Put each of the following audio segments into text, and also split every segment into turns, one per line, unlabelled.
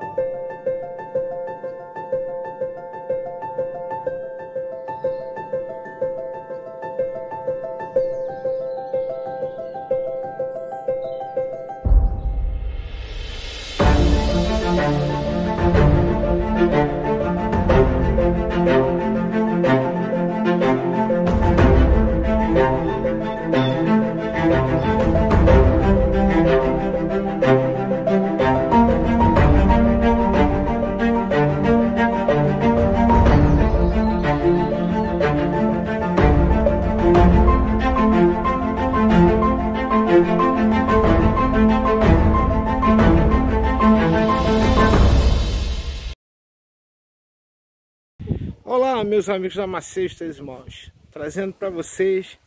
you Meus amigos da Maceio Três Mãos, trazendo para vocês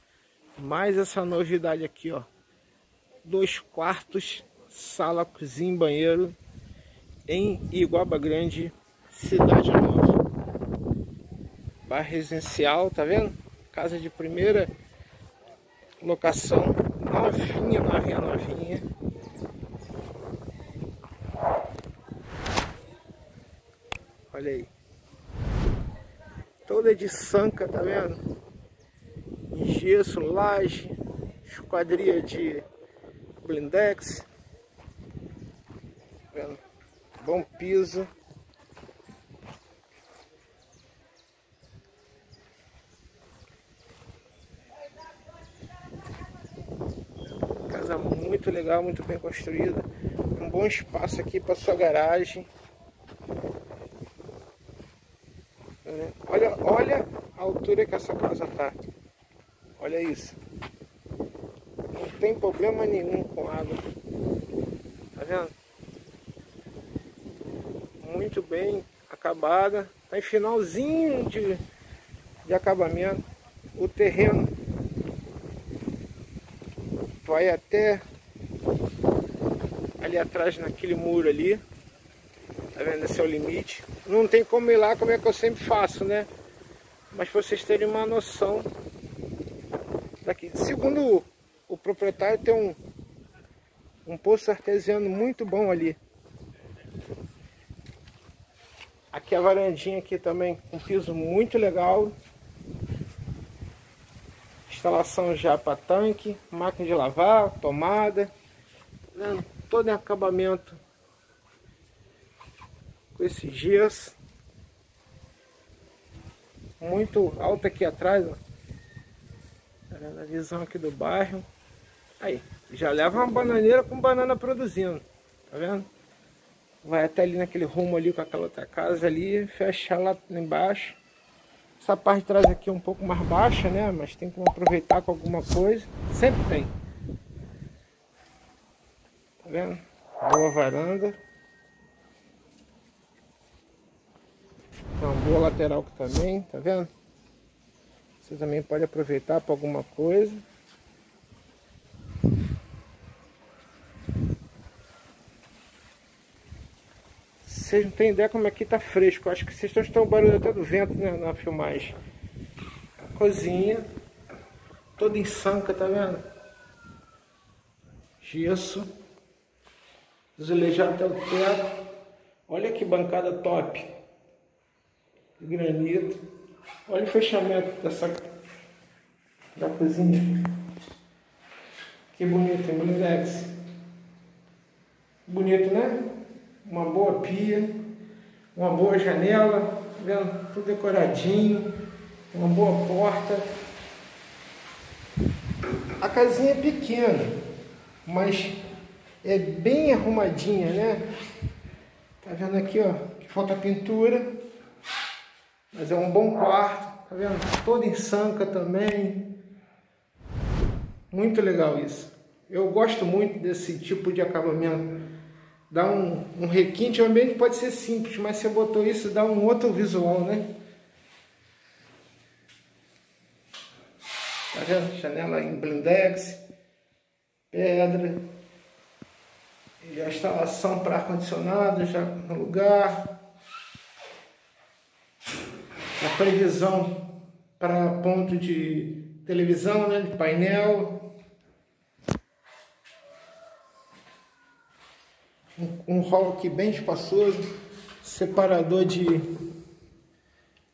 mais essa novidade aqui, ó. Dois quartos, sala, cozinha banheiro em Iguaba Grande, Cidade Nova. Bairro residencial, tá vendo? Casa de primeira locação, novinha, novinha, novinha. Olha aí toda de sanca, tá vendo? Gesso, laje, esquadria de blindex, tá? Bom piso. Casa muito legal, muito bem construída. Um bom espaço aqui para sua garagem. Olha, olha a altura que essa casa tá. Olha isso. Não tem problema nenhum com água. Tá vendo? Muito bem acabada. Tá em finalzinho de, de acabamento. O terreno vai até ali atrás naquele muro ali. Tá vendo? Esse é o limite. Não tem como ir lá como é que eu sempre faço, né? Mas vocês terem uma noção daqui. Segundo o, o proprietário, tem um, um poço artesiano muito bom ali. Aqui a varandinha aqui também, um piso muito legal. Instalação já para tanque, máquina de lavar, tomada. Né? Todo em acabamento com esse gesso. Muito alto aqui atrás, ó. A visão aqui do bairro. Aí, já leva uma bananeira com banana produzindo. Tá vendo? Vai até ali naquele rumo ali com aquela outra casa ali, fecha lá embaixo. Essa parte de trás aqui é um pouco mais baixa, né? Mas tem como aproveitar com alguma coisa. Sempre tem. Tá vendo? Boa varanda. Uma boa lateral aqui também, tá vendo? Você também pode aproveitar para alguma coisa. Vocês não têm ideia como aqui tá fresco. Acho que vocês estão escutando barulho até do vento né, na filmagem. A cozinha. Toda em sanca, tá vendo? Gesso. Azulejado até o teto. Olha que bancada top granito. Olha o fechamento dessa da cozinha. Que bonito, hein? Bonito, né? Uma boa pia, uma boa janela, tá vendo? Tudo decoradinho, uma boa porta. A casinha é pequena, mas é bem arrumadinha, né? Tá vendo aqui, ó, que falta pintura. Mas é um bom quarto, tá vendo? Todo em sanca também. Muito legal isso. Eu gosto muito desse tipo de acabamento. Dá um, um requinte, o ambiente pode ser simples, mas você botou isso, dá um outro visual, né? Tá vendo? Janela em blindex, pedra. A instalação para ar-condicionado já no lugar previsão para ponto de televisão, né, de painel. Um, um hall aqui bem espaçoso, separador de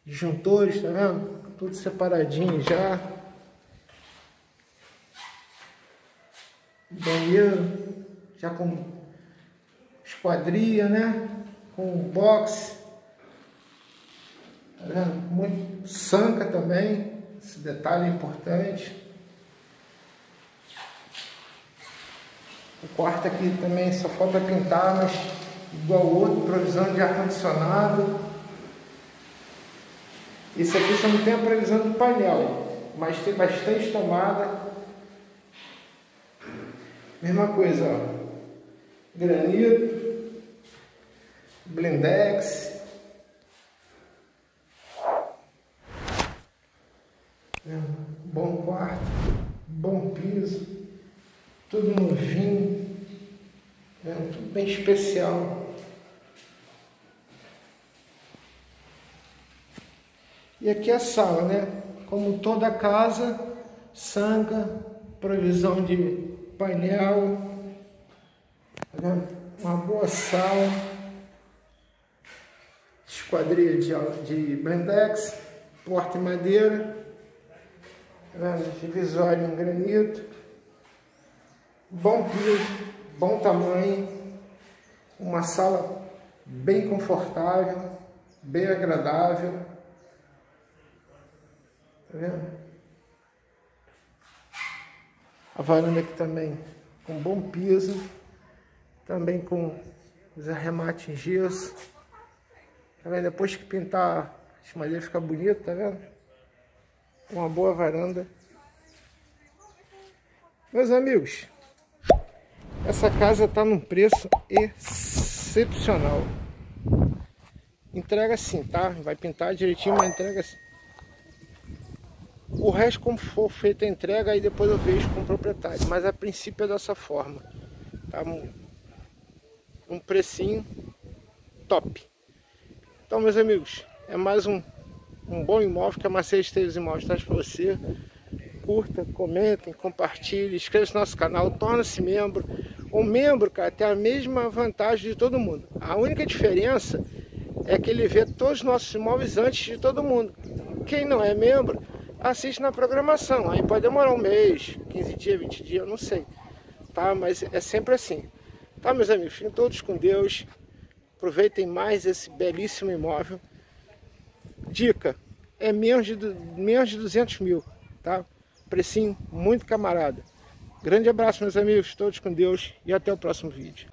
disjuntores, tá vendo? Tudo separadinho já. Banheiro, já com esquadria, né? Com box. Tá? Muito sanca também, esse detalhe é importante. O quarto aqui também só falta pintar, mas igual o outro, provisão de ar-condicionado. Esse aqui só não tem a previsão do painel, mas tem bastante tomada. Mesma coisa, ó. Granito, blindex. É, bom quarto, bom piso, tudo novinho, é, tudo bem especial. E aqui a sala, né? Como toda casa, sanga, provisão de painel, tá uma boa sala, esquadria de, de blindex, porta em madeira, tá divisório em granito, bom piso, bom tamanho, uma sala bem confortável, bem agradável. Tá vendo? A varanda aqui também com bom piso, também com os arremates em gesso. Tá vendo? Depois que pintar, as madeiras fica bonito, tá vendo? Uma boa varanda. Meus amigos, essa casa está num preço excepcional. Entrega assim, tá? Vai pintar direitinho, mas entrega assim. O resto, como for feita a entrega, aí depois eu vejo com o proprietário. Mas a princípio é dessa forma. Tá? Um precinho top. Então, meus amigos, é mais um, um bom imóvel que a Mercedes Teles Imóveis traz para você. Curta, comentem, compartilhem, inscreva-se no nosso canal, torne-se membro. O membro, cara, tem a mesma vantagem de todo mundo. A única diferença é que ele vê todos os nossos imóveis antes de todo mundo. Quem não é membro assiste na programação. Aí pode demorar um mês, 15 dias, 20 dias, eu não sei. Tá? Mas é sempre assim. Tá, meus amigos? Fiquem todos com Deus. Aproveitem mais esse belíssimo imóvel. Dica, é menos de, menos de 200 mil, tá? Precinho muito camarada. Grande abraço, meus amigos. Todos com Deus e até o próximo vídeo.